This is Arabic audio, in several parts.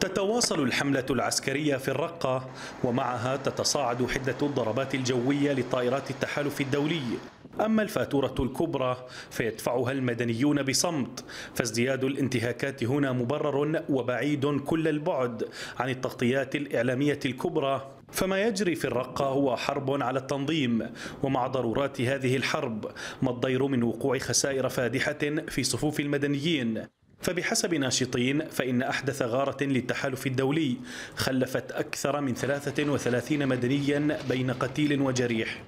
تتواصل الحملة العسكرية في الرقة ومعها تتصاعد حدة الضربات الجوية لطائرات التحالف الدولي. أما الفاتورة الكبرى فيدفعها المدنيون بصمت. فازدياد الانتهاكات هنا مبرر وبعيد كل البعد عن التغطيات الإعلامية الكبرى. فما يجري في الرقة هو حرب على التنظيم. ومع ضرورات هذه الحرب ما الضير من وقوع خسائر فادحة في صفوف المدنيين. فبحسب ناشطين فإن أحدث غارة للتحالف الدولي خلفت أكثر من 33 مدنيا بين قتيل وجريح.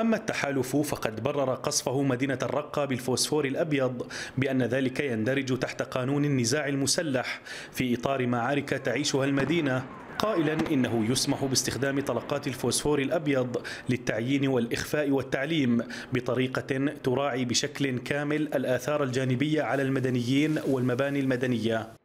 أما التحالف فقد برر قصفه مدينة الرقة بالفوسفور الأبيض بأن ذلك يندرج تحت قانون النزاع المسلح في إطار معارك تعيشها المدينة. قائلا إنه يسمح باستخدام طلقات الفوسفور الأبيض للتعيين والإخفاء والتعليم بطريقة تراعي بشكل كامل الآثار الجانبية على المدنيين والمباني المدنية.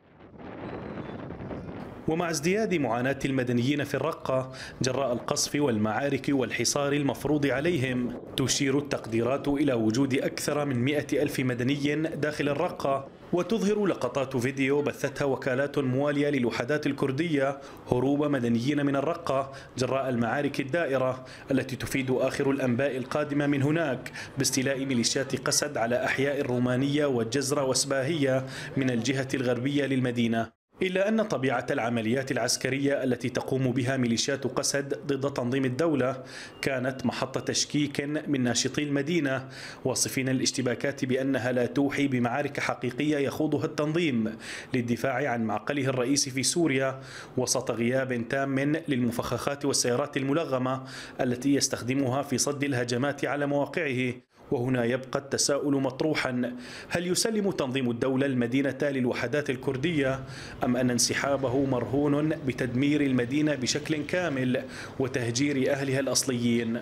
ومع ازدياد معاناة المدنيين في الرقة جراء القصف والمعارك والحصار المفروض عليهم. تشير التقديرات إلى وجود أكثر من مئة ألف مدني داخل الرقة وتظهر لقطات فيديو بثتها وكالات موالية للوحدات الكردية هروب مدنيين من الرقة جراء المعارك الدائرة التي تفيد آخر الأنباء القادمة من هناك باستيلاء ميليشيات قسد على أحياء الرومانية والجزرة وسباهية من الجهة الغربية للمدينة. إلا أن طبيعة العمليات العسكرية التي تقوم بها ميليشيات قسد ضد تنظيم الدولة كانت محط تشكيك من ناشطي المدينة واصفين الاشتباكات بأنها لا توحي بمعارك حقيقية يخوضها التنظيم للدفاع عن معقله الرئيسي في سوريا وسط غياب تام للمفخخات والسيارات الملغمة التي يستخدمها في صد الهجمات على مواقعه. وهنا يبقى التساؤل مطروحا هل يسلم تنظيم الدولة المدينة للوحدات الكردية أم أن انسحابه مرهون بتدمير المدينة بشكل كامل وتهجير أهلها الأصليين؟